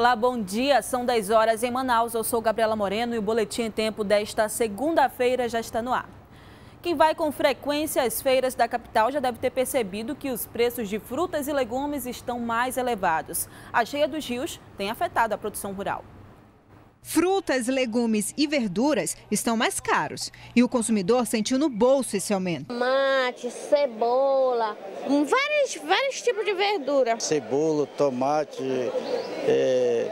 Olá, bom dia. São 10 horas em Manaus. Eu sou Gabriela Moreno e o Boletim em Tempo desta segunda-feira já está no ar. Quem vai com frequência às feiras da capital já deve ter percebido que os preços de frutas e legumes estão mais elevados. A cheia dos rios tem afetado a produção rural. Frutas, legumes e verduras estão mais caros e o consumidor sentiu no bolso esse aumento. Tomate, cebola, vários, vários tipos de verdura. Cebola, tomate, é,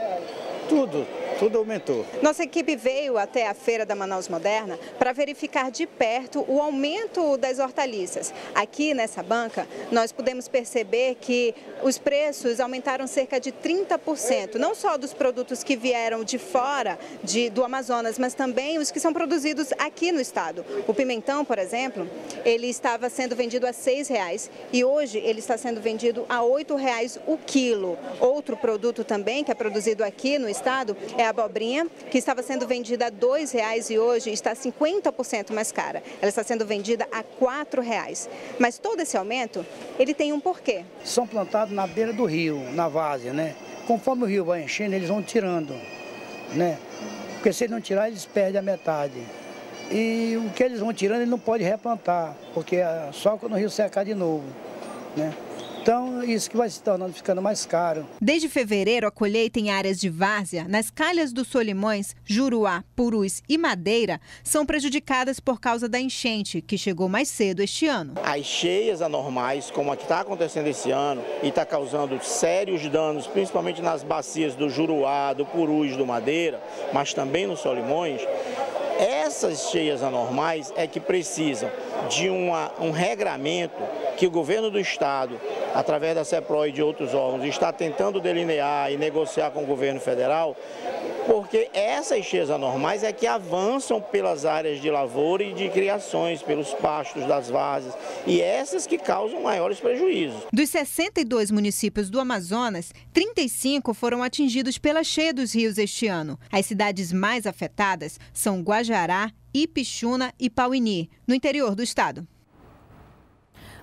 tudo, tudo aumentou. Nossa equipe veio até a Feira da Manaus Moderna para verificar de perto o aumento das hortaliças. Aqui nessa banca, nós pudemos perceber que os preços aumentaram cerca de 30%, não só dos produtos que vieram de fora de, do Amazonas, mas também os que são produzidos aqui no estado. O pimentão, por exemplo, ele estava sendo vendido a R$ 6,00 e hoje ele está sendo vendido a R$ 8,00 o quilo. Outro produto também que é produzido aqui no estado é a abobrinha, que estava sendo vendida a R$ 2,00 e hoje está 50% mais cara. Ela está sendo vendida a R$ 4,00. Mas todo esse aumento, ele tem um porquê. São plantados na beira do rio, na várzea, né? Conforme o rio vai enchendo, eles vão tirando, né? Porque se não tirar, eles perdem a metade. E o que eles vão tirando, ele não pode replantar, porque é só quando o rio secar de novo, né? Então, isso que vai se tornando ficando mais caro. Desde fevereiro, a colheita em áreas de várzea, nas calhas dos Solimões, Juruá, Purus e Madeira, são prejudicadas por causa da enchente, que chegou mais cedo este ano. As cheias anormais, como a que está acontecendo esse ano, e está causando sérios danos, principalmente nas bacias do Juruá, do Purus, do Madeira, mas também nos Solimões, essas cheias anormais é que precisam de uma, um regramento que o governo do estado, através da CEPRO e de outros órgãos, está tentando delinear e negociar com o governo federal, porque essas cheias anormais é que avançam pelas áreas de lavoura e de criações, pelos pastos das várzeas, e essas que causam maiores prejuízos. Dos 62 municípios do Amazonas, 35 foram atingidos pela cheia dos rios este ano. As cidades mais afetadas são Guajará, Ipixuna e Pauini, no interior do estado.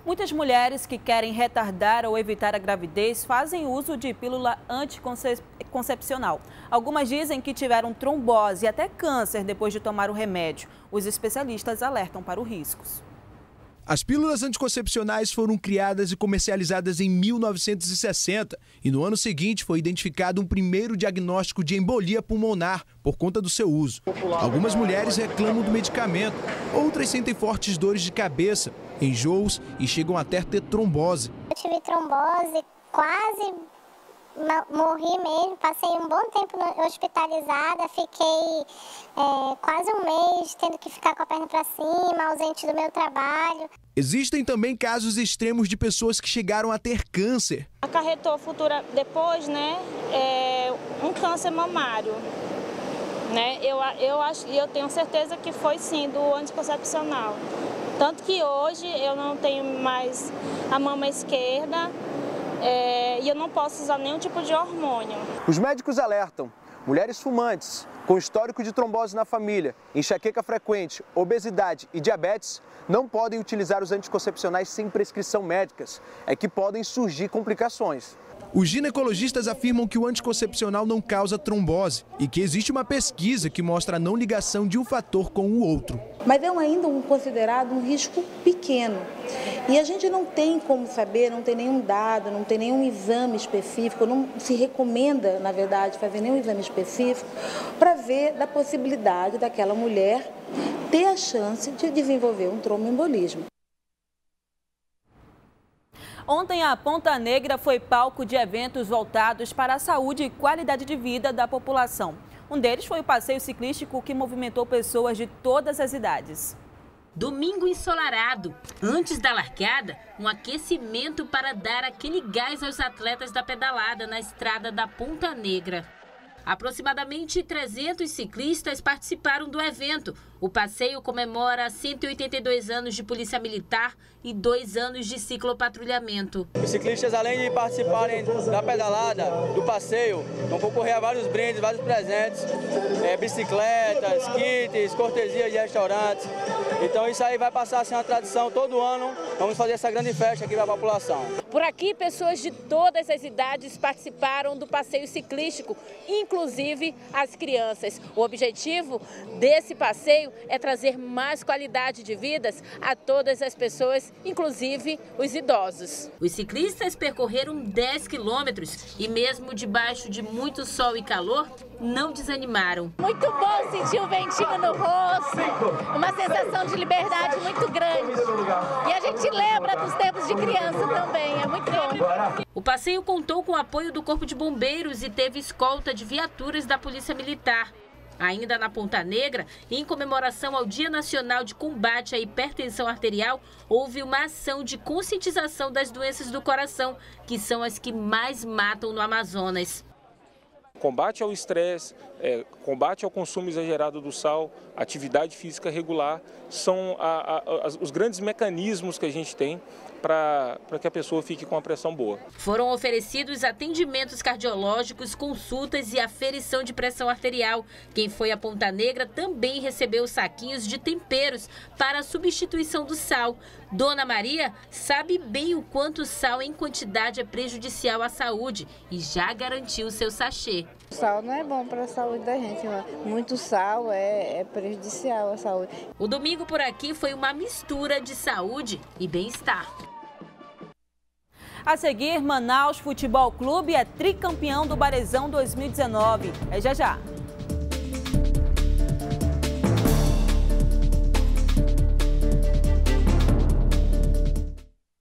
Muitas mulheres que querem retardar ou evitar a gravidez fazem uso de pílula anticoncepcional. Algumas dizem que tiveram trombose e até câncer depois de tomar o remédio. Os especialistas alertam para os riscos. As pílulas anticoncepcionais foram criadas e comercializadas em 1960 e no ano seguinte foi identificado um primeiro diagnóstico de embolia pulmonar por conta do seu uso. Algumas mulheres reclamam do medicamento, outras sentem fortes dores de cabeça, enjoos e chegam até ter trombose. Eu tive trombose quase morri mesmo, passei um bom tempo hospitalizada, fiquei é, quase um mês tendo que ficar com a perna para cima, ausente do meu trabalho. Existem também casos extremos de pessoas que chegaram a ter câncer. Acarretou futura depois, né, é, um câncer mamário. Né? Eu, eu, acho, eu tenho certeza que foi sim do anticoncepcional. Tanto que hoje eu não tenho mais a mama esquerda, é, e eu não posso usar nenhum tipo de hormônio. Os médicos alertam: mulheres fumantes com histórico de trombose na família, enxaqueca frequente, obesidade e diabetes não podem utilizar os anticoncepcionais sem prescrição médicas. É que podem surgir complicações. Os ginecologistas afirmam que o anticoncepcional não causa trombose e que existe uma pesquisa que mostra a não ligação de um fator com o outro. Mas é ainda um, considerado um risco pequeno. E a gente não tem como saber, não tem nenhum dado, não tem nenhum exame específico, não se recomenda, na verdade, fazer nenhum exame específico para ver da possibilidade daquela mulher ter a chance de desenvolver um tromboembolismo. Ontem, a Ponta Negra foi palco de eventos voltados para a saúde e qualidade de vida da população. Um deles foi o passeio ciclístico que movimentou pessoas de todas as idades. Domingo ensolarado. Antes da largada, um aquecimento para dar aquele gás aos atletas da pedalada na estrada da Ponta Negra. Aproximadamente 300 ciclistas participaram do evento. O passeio comemora 182 anos de Polícia Militar e dois anos de ciclopatrulhamento. Os ciclistas, além de participarem da pedalada, do passeio, vão concorrer a vários brindes, vários presentes, é, bicicletas, kits, cortesias de restaurantes. Então isso aí vai passar a ser uma tradição todo ano vamos fazer essa grande festa aqui para a população. Por aqui, pessoas de todas as idades participaram do passeio ciclístico, inclusive as crianças. O objetivo desse passeio é trazer mais qualidade de vidas a todas as pessoas, inclusive os idosos. Os ciclistas percorreram 10 quilômetros e mesmo debaixo de muito sol e calor, não desanimaram. Muito bom sentir o ventinho no rosto, uma sensação de liberdade muito grande. A gente lembra dos tempos de criança também, é muito bom. O passeio contou com o apoio do Corpo de Bombeiros e teve escolta de viaturas da Polícia Militar. Ainda na Ponta Negra, em comemoração ao Dia Nacional de Combate à Hipertensão Arterial, houve uma ação de conscientização das doenças do coração, que são as que mais matam no Amazonas. Combate ao estresse, é, combate ao consumo exagerado do sal, atividade física regular, são a, a, os grandes mecanismos que a gente tem para que a pessoa fique com a pressão boa. Foram oferecidos atendimentos cardiológicos, consultas e aferição de pressão arterial. Quem foi a Ponta Negra também recebeu saquinhos de temperos para a substituição do sal. Dona Maria sabe bem o quanto o sal em quantidade é prejudicial à saúde e já garantiu seu sachê. O sal não é bom para a saúde da gente, muito sal é, é prejudicial à saúde. O domingo por aqui foi uma mistura de saúde e bem-estar. A seguir, Manaus Futebol Clube é tricampeão do Barezão 2019. É já já.